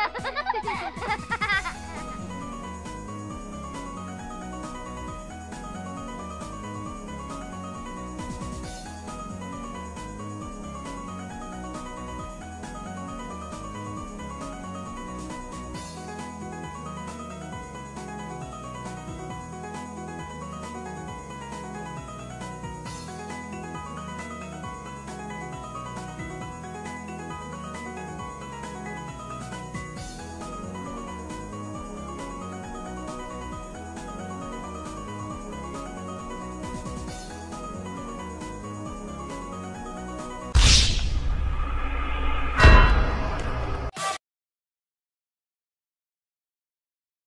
ハハハハ!